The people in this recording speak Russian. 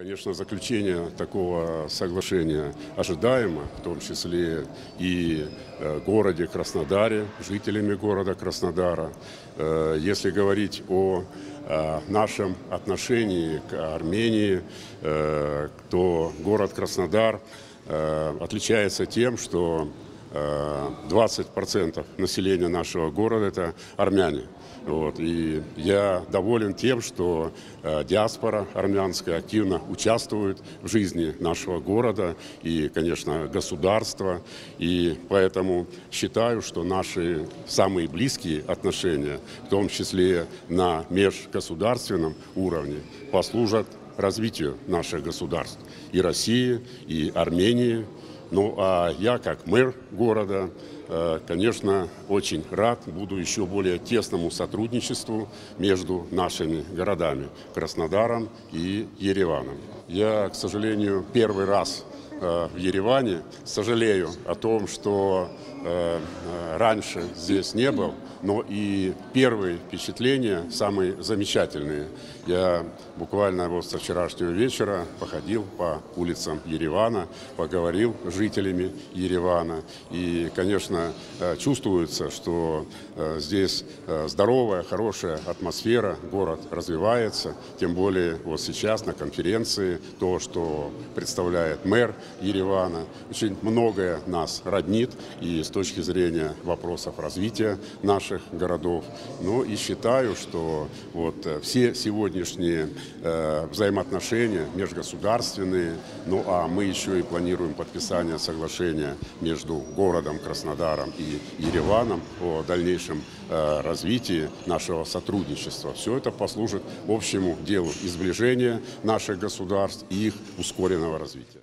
Конечно, заключение такого соглашения ожидаемо, в том числе и э, городе Краснодаре, жителями города Краснодара. Э, Если говорить о э, нашем отношении к Армении, то город Краснодар отличается тем, что 20% населения нашего города это армяне. Вот. И я доволен тем, что э, диаспора армянская активно участвует в жизни нашего города и, конечно, государства. И поэтому считаю, что наши самые близкие отношения, в том числе на межгосударственном уровне, послужат развитию наших государств и России, и Армении. Ну а я, как мэр города, э, конечно, очень рад буду еще более тесному сотрудничеству между нашими городами Краснодаром и Ереваном. Я, к сожалению, первый раз э, в Ереване. Сожалею о том, что э, раньше здесь не был, но и первые впечатления самые замечательные. Я буквально вот со вчерашнего вечера походил по улицам Еревана, поговорил с жителями Еревана. И, конечно, э, чувствуется, что э, здесь э, здоровая, хорошая атмосфера, город развивается. Тем более вот сейчас на конференции то, что представляет мэр Еревана, очень многое нас роднит и с точки зрения вопросов развития наших городов. Ну и считаю, что вот э, все сегодняшние э, взаимоотношения межгосударственные, ну а мы еще и планируем подписание соглашения между городом Краснодаром и Ереваном о дальнейшем э, развитии нашего сотрудничества. Все это послужит общему делу и сближения наших государств и их ускоренного развития.